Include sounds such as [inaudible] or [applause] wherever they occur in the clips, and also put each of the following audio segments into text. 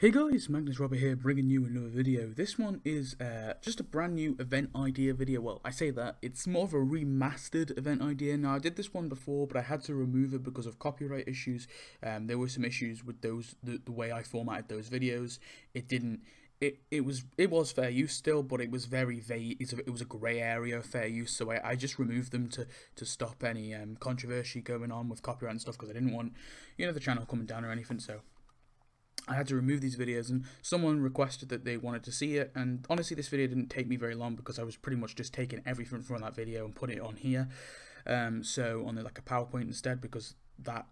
Hey guys, Magnus Robert here, bringing you another video. This one is uh, just a brand new event idea video. Well, I say that, it's more of a remastered event idea. Now, I did this one before, but I had to remove it because of copyright issues. Um, there were some issues with those, the, the way I formatted those videos. It didn't, it, it was it was fair use still, but it was very vague. It was a grey area of fair use, so I, I just removed them to to stop any um, controversy going on with copyright and stuff because I didn't want you know the channel coming down or anything. So I had to remove these videos and someone requested that they wanted to see it and honestly this video didn't take me very long because I was pretty much just taking everything from that video and putting it on here um, so on the, like a PowerPoint instead because that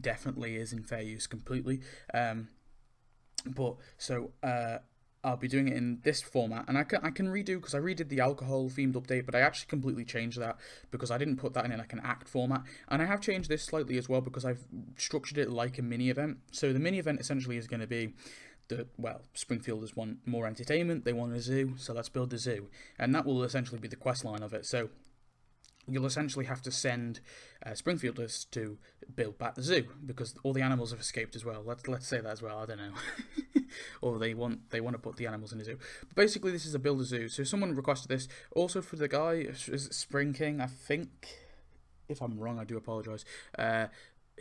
definitely is in fair use completely um, but so uh, I'll be doing it in this format, and I can I can redo because I redid the alcohol themed update, but I actually completely changed that because I didn't put that in like an act format, and I have changed this slightly as well because I've structured it like a mini event. So the mini event essentially is going to be the well, Springfielders want more entertainment, they want a zoo, so let's build the zoo, and that will essentially be the quest line of it. So you'll essentially have to send uh, Springfielders to build back the zoo because all the animals have escaped as well. Let's let's say that as well. I don't know. [laughs] or they want they want to put the animals in a zoo. But basically, this is a build a zoo. So someone requested this. Also for the guy, is Spring King? I think. If I'm wrong, I do apologise. Uh,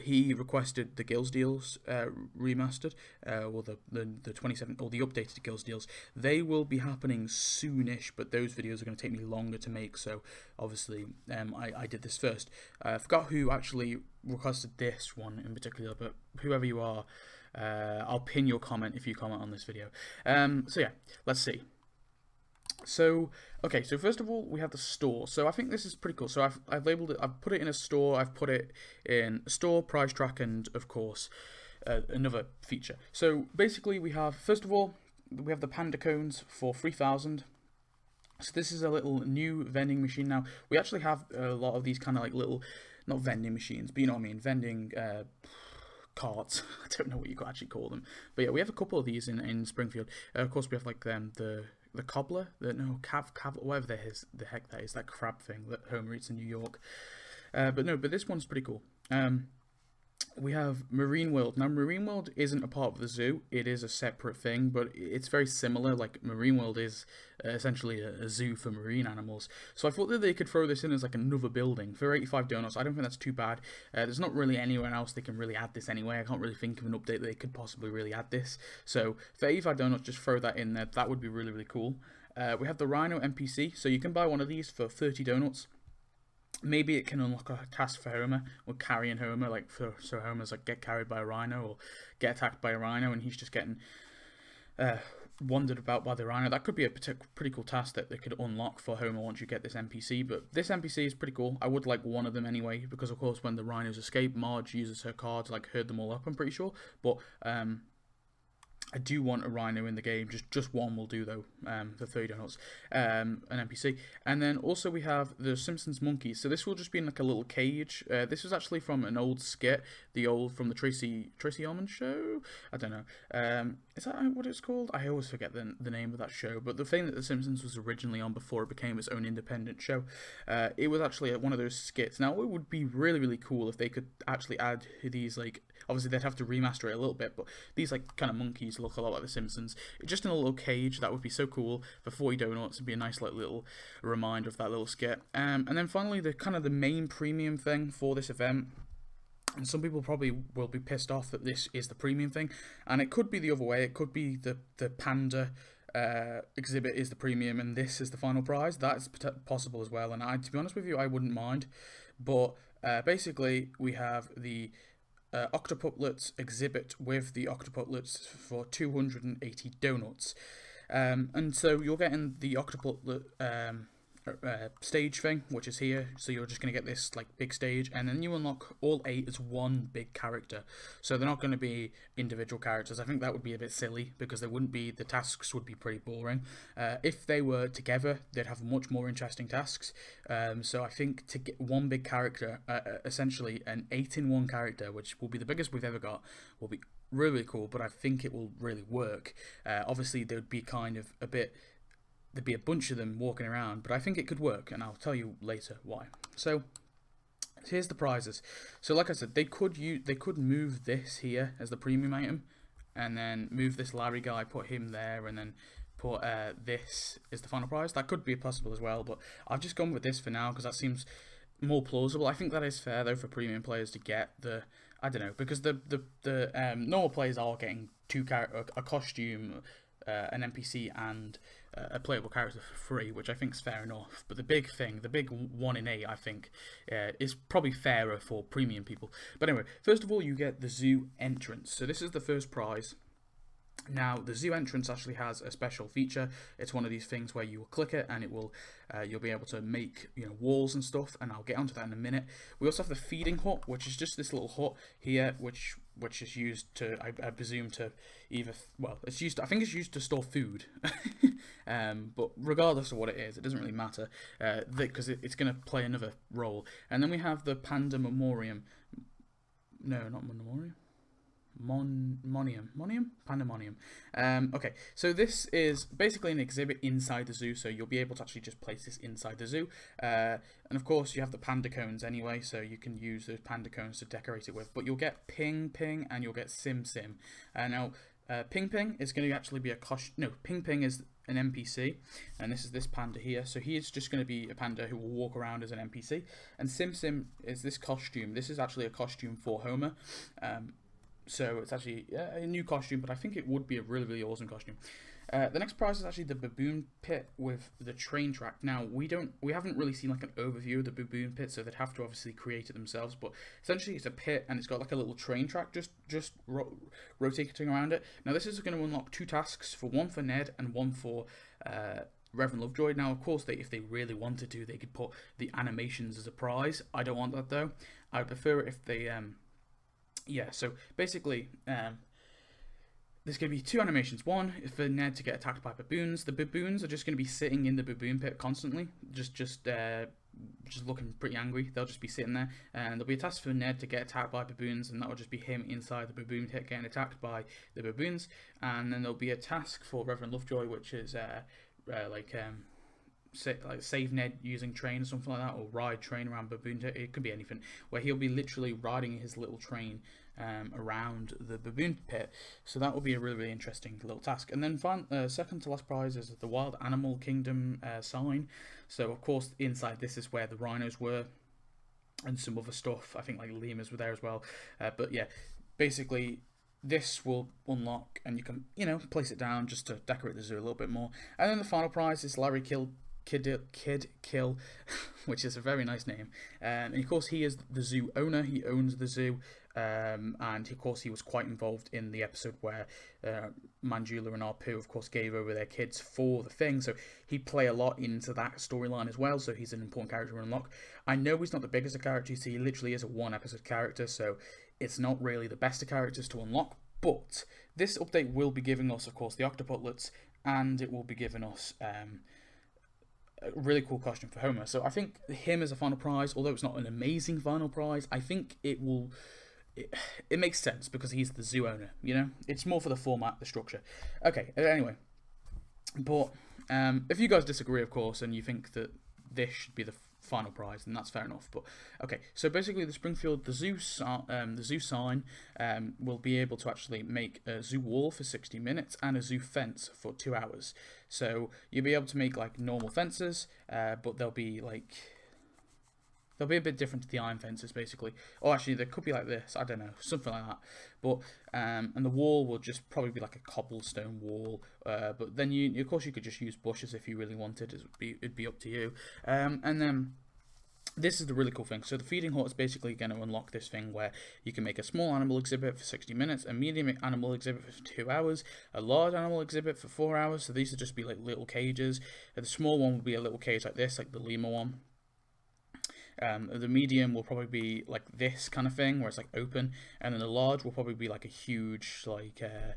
he requested the Gil's deals uh, remastered, uh, or the, the the 27 or the updated Gil's deals. They will be happening soonish, but those videos are going to take me longer to make. So obviously, um, I I did this first. Uh, I forgot who actually requested this one in particular, but whoever you are, uh, I'll pin your comment if you comment on this video. Um, so yeah, let's see. So, okay, so first of all, we have the store. So I think this is pretty cool. So I've, I've labeled it, I've put it in a store, I've put it in store, price track, and of course, uh, another feature. So basically we have, first of all, we have the panda cones for 3000 so this is a little new vending machine now. We actually have a lot of these kind of like little, not vending machines, but you know what I mean, vending uh, carts. [laughs] I don't know what you could actually call them. But yeah, we have a couple of these in, in Springfield. Uh, of course, we have like them, the the cobbler, the no cav cav whatever the heck that is that crab thing that Homer eats in New York. Uh, but no, but this one's pretty cool. Um, we have Marine World. Now, Marine World isn't a part of the zoo. It is a separate thing, but it's very similar. Like, Marine World is uh, essentially a, a, zoo for marine animals. So I thought that they could throw this in as like another building. For 85 donuts, I don't think that's too bad. Uh, there's not really anywhere else they can really add this anyway. I can't really think of an update that they could possibly really add this. So for 85 donuts, just throw that in there. That would be really, really cool. Uh, we have the Rhino NPC. So you can buy one of these for 30 donuts maybe it can unlock a task for Homer or carrying Homer, like for so Homer's like get carried by a rhino or get attacked by a rhino, and he's just getting uh, wandered about by the rhino. That could be a pretty cool task that they could unlock for Homer once you get this NPC. But this NPC is pretty cool. I would like one of them anyway, because of course when the rhinos escape, Marge uses her card to like herd them all up. I'm pretty sure, but um, I do want a rhino in the game. Just just one will do though. Um, for 30 donuts, um, an NPC, and then also we have the Simpsons monkeys. So this will just be in like a little cage. Uh, this was actually from an old skit, the old from the Tracey Tracey Ullman show. I don't know. Um, is that what it's called? I always forget the the name of that show. But the thing that the Simpsons was originally on before it became its own independent show, uh, it was actually one of those skits. Now it would be really really cool if they could actually add these like obviously they'd have to remaster it a little bit, but these like kind of monkeys look a lot like The Simpsons. Just in a little cage, that would be so cool for 40 donuts. It'd be a nice like little reminder of that little skit. Um, and then finally, the kind of the main premium thing for this event and some people probably will be pissed off that this is the premium thing, and it could be the other way. It could be the the panda uh, exhibit is the premium, and this is the final prize. That's possible as well. And I, to be honest with you, I wouldn't mind. But uh, basically, we have the uh, Octoputlets exhibit with the Octoputlets for 280 donuts. Um, and so you're getting the Octoputlet um, uh, stage thing, which is here. So you're just going to get this like big stage, and then you unlock all eight as one big character. So they're not going to be individual characters. I think that would be a bit silly because they wouldn't be. The tasks would be pretty boring. Uh, if they were together, they'd have much more interesting tasks. Um, so I think to get one big character, uh, uh essentially an eight-in-one character, which will be the biggest we've ever got, will be really cool. But I think it will really work. Uh, obviously, there would be kind of a bit there'd be a bunch of them walking around, but I think it could work, and I'll tell you later why. So here's the prizes. So like I said, they could use they could move this here as the premium item, and then move this Larry guy, put him there, and then put uh, this is the final prize. That could be possible as well, but I've just gone with this for now because that seems more plausible. I think that is fair though for premium players to get the I don't know because the the the um, normal players are getting two character a costume, uh, an NPC, and a playable character for free, which I think is fair enough. But the big thing, the big one in eight, I think, uh, is probably fairer for premium people. But anyway, first of all, you get the zoo entrance. So this is the first prize. Now, the zoo entrance actually has a special feature. It's one of these things where you will click it and it will, uh, you'll be able to make, you know, walls and stuff, and I'll get onto that in a minute. We also have the feeding hut, which is just this little hut here, which which is used to, I, I presume, to either, well, it's used, to, I think it's used to store food, [laughs] um, but regardless of what it is, it doesn't really matter, because uh, it, it's going to play another role. And then we have the Panda Memoriam, no, not Memoriam, Mon Monium, Monium, Pandemonium. Um, okay, so this is basically an exhibit inside the zoo, so you'll be able to actually just place this inside the zoo. Uh, and of course, you have the panda cones anyway, so you can use those panda cones to decorate it with. But you'll get Ping Ping and you'll get Sim Sim. Uh, now, uh, Ping Ping is going to actually be a cost. No, Ping Ping is an NPC, and this is this panda here. So he is just going to be a panda who will walk around as an NPC. And Sim Sim is this costume. This is actually a costume for Homer. Um, so it's actually a new costume, but I think it would be a really, really awesome costume. Uh, the next prize is actually the baboon pit with the train track. Now we don't, we haven't really seen like an overview of the baboon pit, so they'd have to obviously create it themselves. But essentially, it's a pit and it's got like a little train track just just ro rotating around it. Now this is going to unlock two tasks for one for Ned and one for uh, Reverend Lovejoy. Now, of course, they if they really wanted to, they could put the animations as a prize. I don't want that though. I prefer it if they um yeah, so basically, um, there's going to be two animations. One for Ned to get attacked by baboons. The baboons are just going to be sitting in the baboon pit constantly, just just uh, just looking pretty angry. They'll just be sitting there, and there'll be a task for Ned to get attacked by baboons, and that will just be him inside the baboon pit getting attacked by the baboons. And then there'll be a task for Reverend Lovejoy, which is uh, uh, like um, say, like save Ned using train or something like that, or ride train around Baboon. It could be anything where he'll be literally riding his little train um, around the baboon pit. So that will be a really really interesting little task. And then fin- uh, second to last prize is the Wild Animal Kingdom uh, sign. So of course inside this is where the rhinos were. And some other stuff. I think like lemurs were there as well. Uh, but yeah, basically this will unlock and you can you know place it down just to decorate the zoo a little bit more and then the final prize is larry kill Kid, Kid Kill, [laughs] which is a very nice name. Um, and of course, he is the zoo owner. He owns the zoo, um, and of course, he was quite involved in the episode where uh, Manjula and Apu, of course, gave over their kids for the thing. So he play a lot into that storyline as well. So he's an important character to unlock. I know he's not the biggest of characters. He literally is a one episode character, so it's not really the best of characters to unlock. But this update will be giving us, of course, the octoputlets, and it will be giving us. Um, a really cool costume for Homer. So I think him as a final prize, although it's not an amazing final prize, I think it will. It, it makes sense because he's the zoo owner. You know, it's more for the format, the structure. Okay. Anyway, but um, if you guys disagree, of course, and you think that this should be the final prize, and that's fair enough. But okay, so basically, the Springfield, the zoo, um, the zoo sign um, will be able to actually make a zoo wall for 60 minutes and a zoo fence for two hours. So you'll be able to make like normal fences, uh, but they'll be like They'll be a bit different to the iron fences, basically. Or actually, they could be like this. I don't know, something like that. But um, and the wall will just probably be like a cobblestone wall. Uh, but then you, of course, you could just use bushes if you really wanted. It'd be, it'd be up to you. Um, and then this is the really cool thing. So the feeding hut is basically going to unlock this thing where you can make a small animal exhibit for 60 minutes, a medium animal exhibit for two hours, a large animal exhibit for four hours. So these would just be like little cages. The small one would be a little cage like this, like the lemur one. Um, the medium will probably be like this kind of thing, where it's like open, and then the large will probably be like a huge like uh,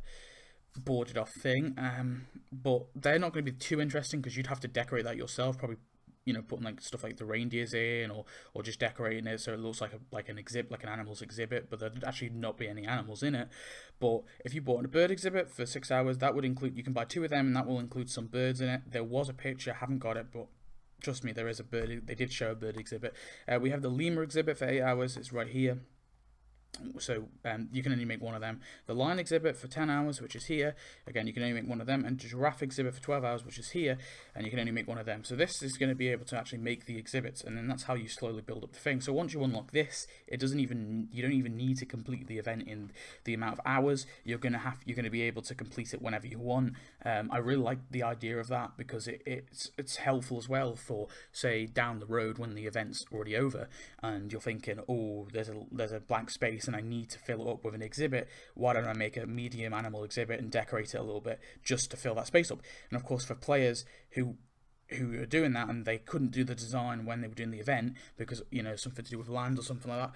boarded off thing. Um, but they're not going to be too interesting because you'd have to decorate that yourself, probably you know putting like stuff like the reindeers in or or just decorating it so it looks like a like an exhibit like an animals exhibit but there'd actually not be any animals in it but if you bought a bird exhibit for six hours that would include you can buy two of them and that will include some birds in it there was a picture haven't got it but trust me, there is a bird. They did show a bird exhibit. Uh, we have the lemur exhibit for eight hours. It's right here. So um, you can only make one of them. The lion exhibit for 10 hours, which is here. Again, you can only make one of them. And giraffe exhibit for 12 hours, which is here. And you can only make one of them. So this is going to be able to actually make the exhibits. And then that's how you slowly build up the thing. So once you unlock this, it doesn't even, you don't even need to complete the event in the amount of hours. You're going to have, you're going to be able to complete it whenever you want. Um, I really like the idea of that because it, it's, it's helpful as well for, say, down the road when the event's already over. And you're thinking, oh, there's a, there's a blank space and I need to fill it up with an exhibit, why don't I make a medium animal exhibit and decorate it a little bit just to fill that space up? And of course, for players who who are doing that and they couldn't do the design when they were doing the event because you know something to do with land or something like that,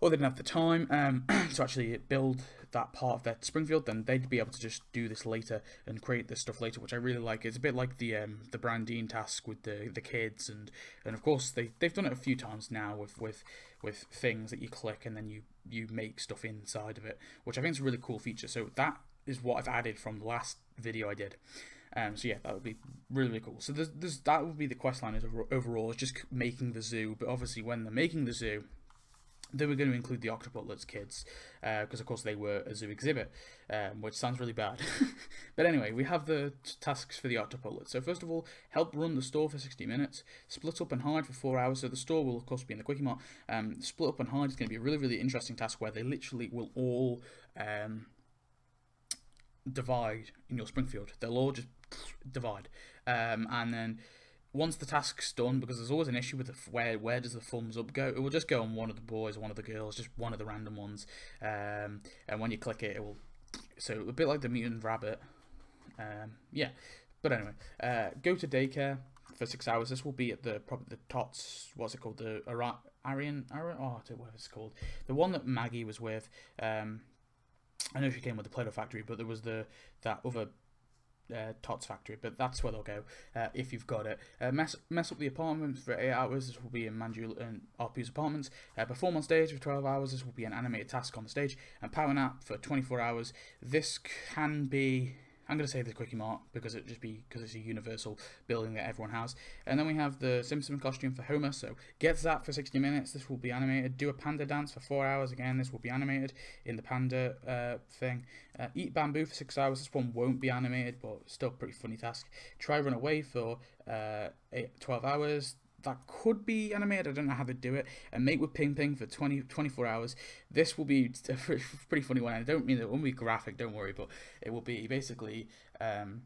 or they didn't have the time um, [clears throat] to actually build that part of their Springfield, then they'd be able to just do this later and create this stuff later, which I really like. It's a bit like the um, the Brandine task with the the kids, and and of course they they've done it a few times now with with with things that you click and then you you make stuff inside of it, which I think is a really cool feature. So that is what I've added from the last video I did. Um, so yeah, that would be really, really cool. So there's, there's, that would be the quest line overall, is just making the zoo. But obviously, when they're making the zoo, they were going to include the Octoputlets kids, because uh, of course they were a zoo exhibit, um, which sounds really bad. [laughs] but anyway, we have the tasks for the Octoputlets. So first of all, help run the store for 60 minutes, split up and hide for 4 hours. So the store will of course be in the Kwik-E-Mart. Um, split up and hide is going to be a really, really interesting task where they literally will all um, divide in your Springfield. They'll all just divide. Um, and then once the task's done, because there's always an issue with the, where where does the thumbs up go, it will just go on one of the boys one of the girls, just one of the random ones. Um, and when you click it, it will. So a bit like the mutant rabbit. Um, yeah, but anyway, uh, go to daycare for six hours. This will be at the probably the Tots. What's it called? The Arian Arian. Oh, whatever it's called. The one that Maggie was with. Um, I know she came with the Play-Doh factory, but there was the that other uh, Tots factory, but that's where they'll go uh, if you've got it. Uh, mess mess up the apartment for 8 hours, this will be in Manju and RP's apartments. Uh, perform on stage for 12 hours, this will be an animated task on the stage. And power nap for 24 hours, this can be I'm going to say the Kwik-E-Mart because it just be because it's a universal building that everyone has. And then we have the Simpson costume for Homer. So get that for 60 minutes. This will be animated. Do a panda dance for four hours. Again, this will be animated in the panda uh, thing. Uh, eat bamboo for six hours. This one won't be animated, but still pretty funny task. Try run away for uh, eight, 12 hours that could be animated. I don't know how they do it. And Mate with Ping Ping for 20, 24 hours. This will be a [laughs] pretty funny one. I don't mean that it won't be graphic, don't worry, but it will be basically um,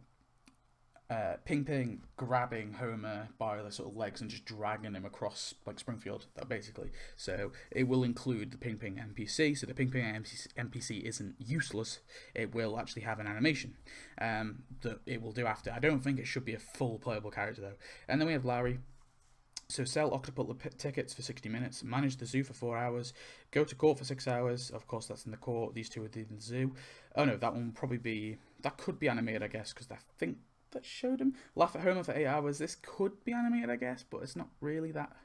uh, Ping Ping grabbing Homer by the sort of legs and just dragging him across like Springfield. That basically. So it will include the Ping Ping NPC. So the Ping Ping NPC isn't useless. It will actually have an animation um, that it will do after. I don't think it should be a full playable character though. And then we have Larry, so sell Octopus tickets for 60 minutes, manage the zoo for 4 hours, go to court for 6 hours, of course that's in the court, these two are in the zoo. Oh no, that one will probably be, that could be animated I guess, because I think that showed him. Laugh at Homer for 8 hours, this could be animated I guess, but it's not really that...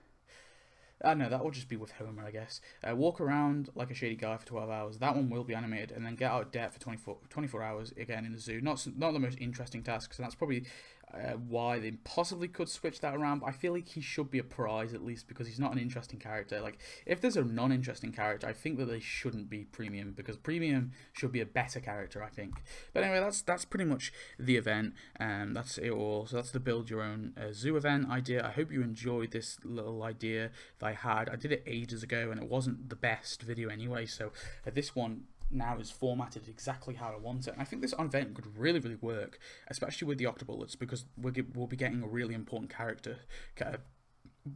I don't know, that will just be with Homer, I guess. Uh, walk around like a shady guy for 12 hours. That one will be animated. And then get out of debt for 24, 24 hours, again, in the zoo. Not, not the most interesting tasks, and that's probably uh, why they possibly could switch that around. But I feel like he should be a prize at least because he's not an interesting character. Like if there's a non-interesting character, I think that they shouldn't be premium because premium should be a better character. I think. But anyway, that's that's pretty much the event, and that's it all. So that's the build your own uh, zoo event idea. I hope you enjoyed this little idea that I had. I did it ages ago and it wasn't the best video anyway. So uh, this one now is formatted exactly how I want it. And I think this event could really, really work, especially with the Octobullets, because we'll, get, we'll be getting a really important character, a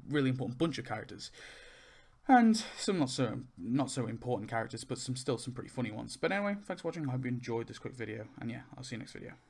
really important bunch of characters. And some not so not so important characters, but some still some pretty funny ones. But anyway, thanks for watching. I hope you enjoyed this quick video. And yeah, I'll see you next video.